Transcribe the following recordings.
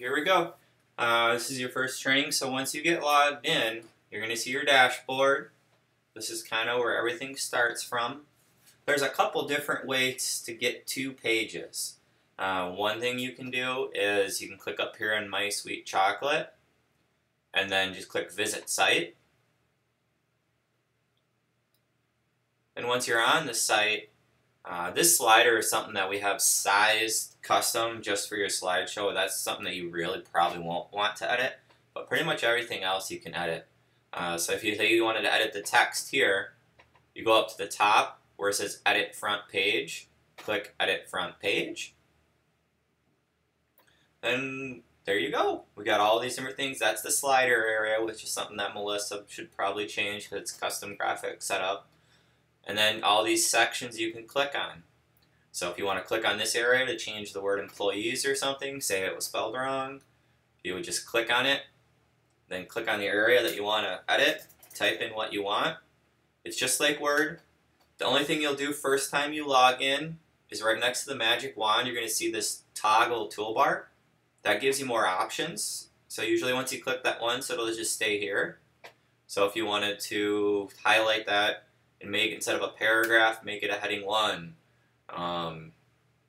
here we go. Uh, this is your first training, so once you get logged in, you're going to see your dashboard. This is kind of where everything starts from. There's a couple different ways to get to pages. Uh, one thing you can do is you can click up here on My Sweet Chocolate, and then just click Visit Site. And once you're on the site, uh, this slider is something that we have sized custom just for your slideshow. That's something that you really probably won't want to edit, but pretty much everything else you can edit. Uh, so if you say you wanted to edit the text here, you go up to the top where it says Edit Front Page, click Edit Front Page, and there you go. We got all these different things. That's the slider area, which is something that Melissa should probably change because it's custom graphic setup. And then all these sections you can click on. So if you want to click on this area to change the word employees or something, say it was spelled wrong, you would just click on it, then click on the area that you want to edit, type in what you want. It's just like Word. The only thing you'll do first time you log in is right next to the magic wand, you're going to see this toggle toolbar. That gives you more options. So usually once you click that once, it'll just stay here. So if you wanted to highlight that and make instead of a paragraph, make it a heading one. Um,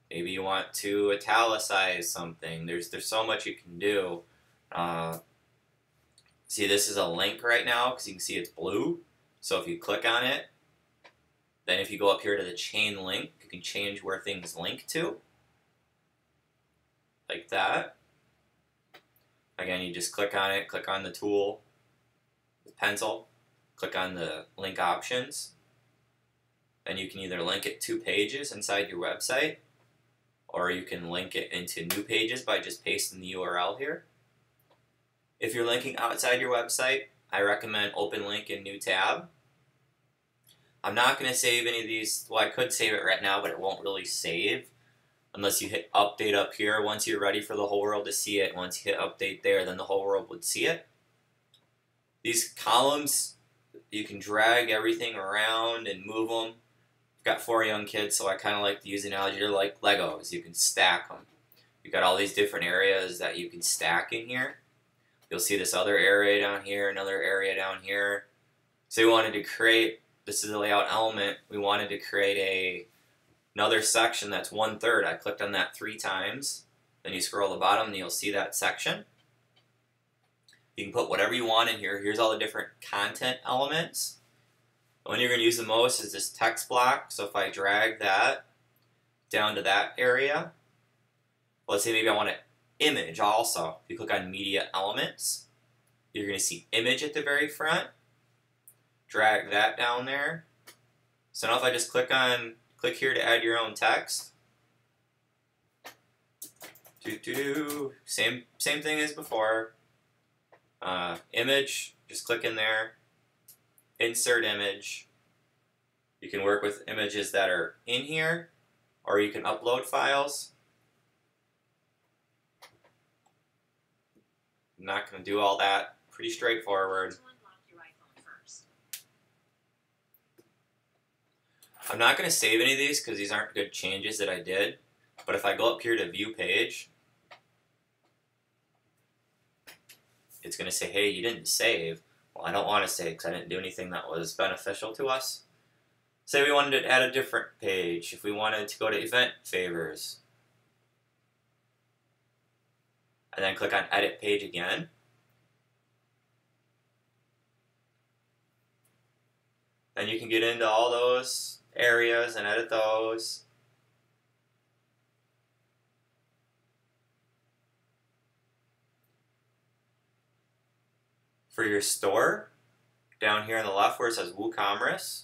maybe you want to italicize something. There's there's so much you can do. Uh, see, this is a link right now because you can see it's blue. So if you click on it, then if you go up here to the chain link, you can change where things link to, like that. Again, you just click on it, click on the tool, the pencil, click on the link options, and you can either link it to pages inside your website, or you can link it into new pages by just pasting the URL here. If you're linking outside your website, I recommend open link in new tab. I'm not going to save any of these. Well, I could save it right now, but it won't really save unless you hit update up here. Once you're ready for the whole world to see it, once you hit update there, then the whole world would see it. These columns, you can drag everything around and move them. I've got four young kids, so I kind of like to use the analogy. They're like Legos. You can stack them. You've got all these different areas that you can stack in here. You'll see this other area down here, another area down here. So we wanted to create, this is the layout element, we wanted to create a another section that's one third. I clicked on that three times. Then you scroll to the bottom and you'll see that section. You can put whatever you want in here. Here's all the different content elements. The one you're going to use the most is this text block. So if I drag that down to that area, let's say maybe I want an image also. If you click on media elements, you're going to see image at the very front. Drag that down there. So now if I just click on Click here to add your own text. Do, do. Same, same thing as before. Uh, image, just click in there. Insert image. You can work with images that are in here, or you can upload files. I'm not going to do all that. Pretty straightforward. I'm not going to save any of these because these aren't good changes that I did. But if I go up here to view page, it's going to say, hey, you didn't save. Well, I don't want to say because I didn't do anything that was beneficial to us. Say we wanted to add a different page. If we wanted to go to event favors, and then click on edit page again. Then you can get into all those areas and edit those. For your store, down here on the left where it says WooCommerce,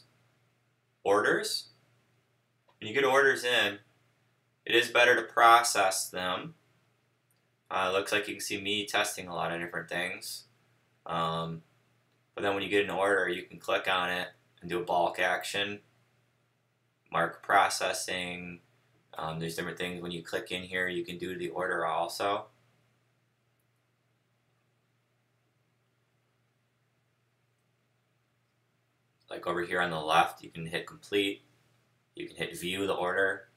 orders, when you get orders in, it is better to process them. Uh, looks like you can see me testing a lot of different things. Um, but then when you get an order, you can click on it and do a bulk action mark processing. Um, there's different things when you click in here you can do the order also. Like over here on the left, you can hit complete. You can hit view the order.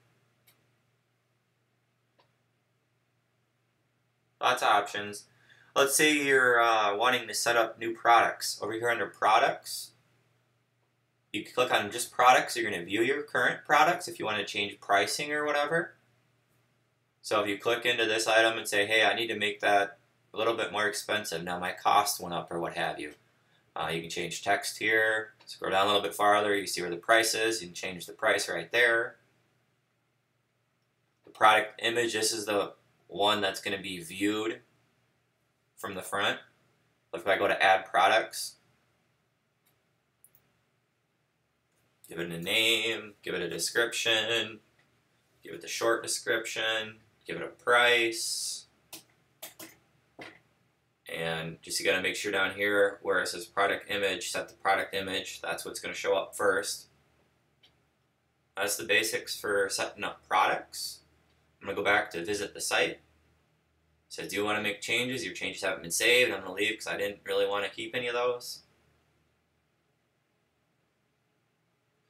lots of options. Let's say you're uh, wanting to set up new products. Over here under products, you can click on just products. You're going to view your current products if you want to change pricing or whatever. So if you click into this item and say, hey, I need to make that a little bit more expensive. Now my cost went up or what have you. Uh, you can change text here. Scroll down a little bit farther. You can see where the price is. You can change the price right there. The product image, this is the one that's going to be viewed from the front. If I go to add products, give it a name, give it a description, give it the short description, give it a price, and just you got to make sure down here where it says product image, set the product image, that's what's going to show up first. That's the basics for setting up products. I'm going to go back to visit the site. So do you want to make changes? Your changes haven't been saved. I'm going to leave because I didn't really want to keep any of those.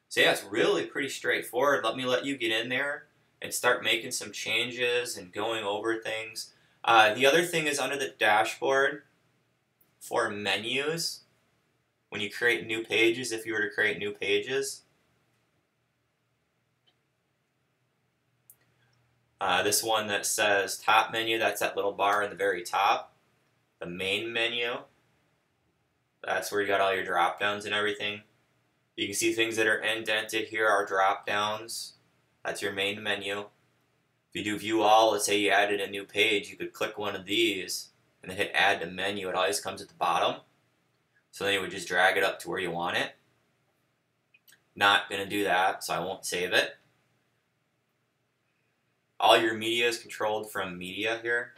So yeah, it's really pretty straightforward. Let me let you get in there and start making some changes and going over things. Uh, the other thing is under the dashboard for menus, when you create new pages, if you were to create new pages, uh, this one that says top menu, that's that little bar in the very top. The main menu, that's where you got all your drop downs and everything. You can see things that are indented here are drop downs. That's your main menu. If you do view all, let's say you added a new page, you could click one of these and then hit add to menu. It always comes at the bottom. So then you would just drag it up to where you want it. Not going to do that, so I won't save it. All your media is controlled from media here.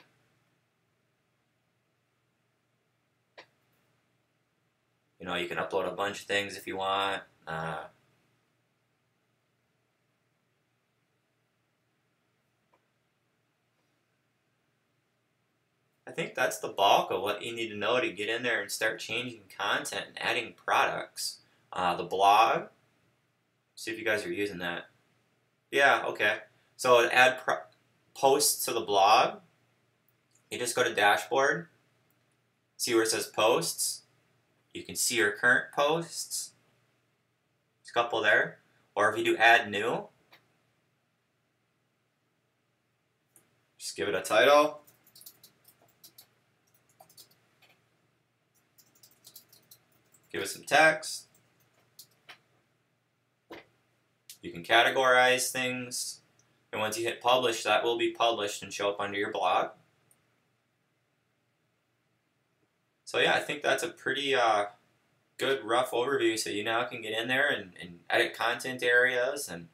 You know, you can upload a bunch of things if you want. Uh, I think that's the bulk of what you need to know to get in there and start changing content and adding products. Uh, the blog, see if you guys are using that. Yeah, okay. So add posts to the blog, you just go to dashboard, see where it says posts. You can see your current posts. There's a couple there. Or if you do add new, just give it a title. Give it some text. You can categorize things. And once you hit publish, that will be published and show up under your blog. So yeah, I think that's a pretty uh, good rough overview. So you now can get in there and, and edit content areas. And,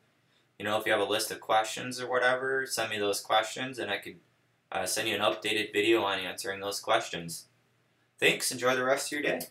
you know, if you have a list of questions or whatever, send me those questions and I could uh, send you an updated video on answering those questions. Thanks. Enjoy the rest of your day.